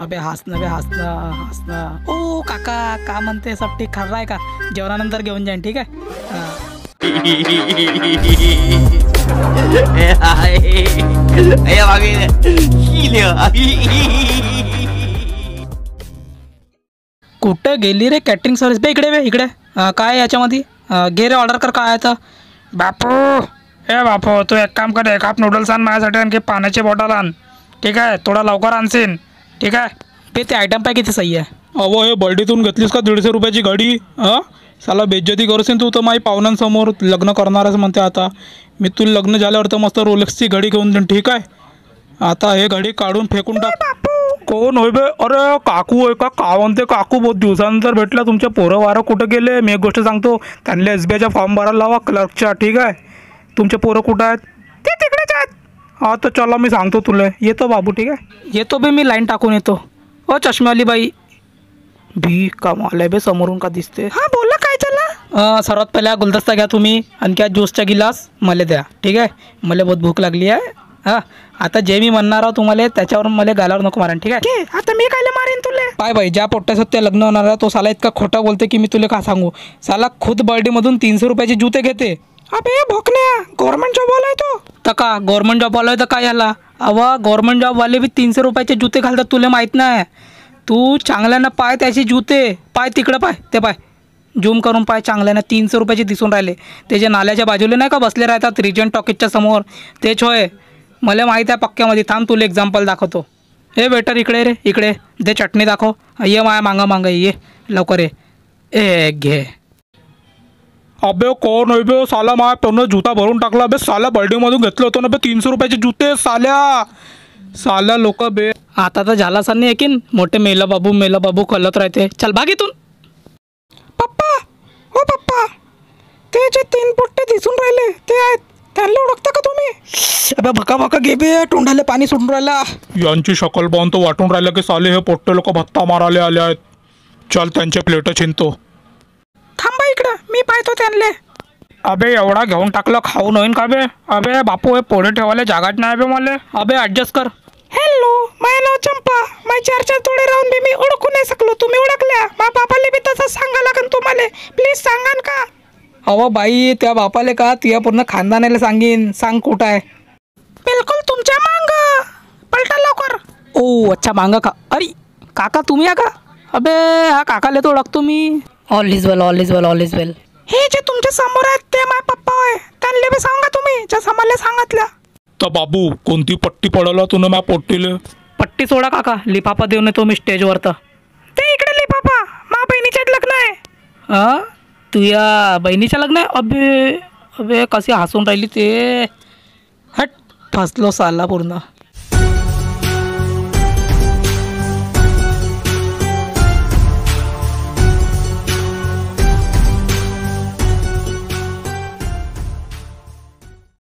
अबे हसणं बे हसणं हसणं ओ काका का म्हणते सब ठीक खरं आहे का? जेवणानंतर घेऊन जाईन ठीक आहे? कुठं गेली रे कॅटरिंग सर्विस बे इकडे बे इकडे. काय याच्यामध्ये? घे रे ऑर्डर कर काय आहे तर बापू ए बापू तू एक काम कर एक हाफ नूडल्स आण माझ्यासाठी आणखी पाण्याची बॉटल आण. ठीक आहे? थोडा लवकर आणशील. ठीक आहे. बे ते आयटम पाय किती सही आहे. अहो हे बर्डीतून घेतलीस का दीडशे रुपयाची गाडी हां? साला बेज्जती करूसीन तू तर माई पाहुण्यांसमोर लग्न करणारच म्हणते आता. मी तुला लग्न झाल्यावर तर मस्त रोलेक्सची घडी घेऊन देईन ठीक आहे? आता हे घडी काढून फेकून टाक. कोण होय बे? अरे काकू होय का? का म्हणते काकू. बहुत दिवसानंतर भेटला. तुमच्या पोरं वारं कुठं गेले? मी एक गोष्ट सांगतो. त्यांना एस बी आयचा फॉर्म भरायला लावा क्लर्कच्या ठीक आहे? तुमचे पोरं कुठं आहेत? ते हा तर चला मी सांगतो तुला. येतो बाबू ठीक आहे? येतो बे मी लाईन टाकून येतो. ओ चष्मेवाली बाई. भी कमाल आहे बे समोरून का दिसते हा बोला काय चला? सर्वात पहिला गुलदस्ता घ्या तुम्ही आणि क्या ज्यूसचा गिलास मला द्या ठीक आहे? मला बहुत भूक लागली आहे. हां आता जे मी म्हणणार आहो तुम्हाला त्याच्यावर मला गालावर नको मारा ठीक आहे? आता मी काय मारेन तुले? पाय बाई ज्या पोट्ट्यासोबत ते लग्न होणार आहे तो साला इतका खोटा बोलते की मी तुला का सांगू? साला खुद बर्थडेमधून तीनशे रुपयाचे जुते घेते. अबे भोकल्या गव्हर्नमेंट जॉब आलाय तो. तर का गव्हर्मेंट जॉबवाला आहे तर काय याला? अवा गव्हर्मेंट जॉबवाले बी तीनशे रुपयाचे जुते घालतात तुला माहीत नाही. तू चांगल्यानं पाय त्याचे जुते पाय तिकडं पाय ते पाय. जूम करून पाय चांगल्यानं तीनशे रुपयाचे दिसून राहिले. ते जे नाल्याच्या बाजूला नाही का बसले राहतात रिजन टॉकीजच्या समोर तेच होय मला माहीत आहे पक्क्यामध्ये थांब तुला एक्झाम्पल दाखवतो. ए बेटर इकडे रे इकडे. दे चटणी दाखव. ये माया मांगा मांगा ये लवकर ये. ए घे. अबे कोण होय बे? साला माया पेनं जुता भरून टाकला बे. साला बर्डीमधून घेतलं होतं ना बे. तीनशे रुपयाचे जुते साल्या. साल्या लोक बे. आता तर झाला नाही एकीन मोठे मेला बाबू मेला बाबू कलत राहते. चल भाग इथून. पप्पा हो पप्पा ते जे तीन पोट्टे दिसून राहिले ते आहेत. त्यांना ओळखता का तुम्ही? अबे भका भका घे बे. तोंडाले पाणी सुटून राहिला. यांची शकल पाहून तो वाटून राहिलं की साले हे पोट्टे लोक भत्ता मारायला आले आहेत. चल त्यांचे प्लेट चिंतो थांबा इकडं. मी पाहतो त्यांना अबे एवढा घेऊन टाकलं खाऊन होईन का बे? अबे बापू हे पोळे ठेवायला जागाच नाही बे मला. अबे ऍडजस्ट कर. हॅलो माझं नाव चंपा. माझे चार चार तोडे राहून बी मी ओळखू नाही शकलो. तुम्ही ओळखल्या? मा बापाले बी तसं सांगा लागन तुम्हाला. प्लीज सांगान का? अहो बाई त्या बापाले का? तुझ्या पूर्ण खानदानाला सांगीन. सांग कुठं आहे बिलकुल तुमच्या मांग. पलटा लवकर. ओ अच्छा मांगा का? अरे काका तुम्ही या का? अबे हा काकाले तो ओळखतो मी. All is well all is well all is well हे जे तुमच्यासमोर आहेत ते माझे पप्पा होय. त्यांना बी सांगा तुम्ही ज्या समाला सांगितल्या तर बाबू कोणती पट्टी पडला तुनं माझ्या पोट्टीले? पट्टी सोडा काका लिफाफा देऊन येतो मी स्टेजवर तर ते इकडे ले पापा मा बहिणीच्यात लग्न आहे. हां तुझ्या बहिणीचं लग्न आहे? अबे अबे कशी हसून राहिली ते. हट फसलो साला पूर्ण.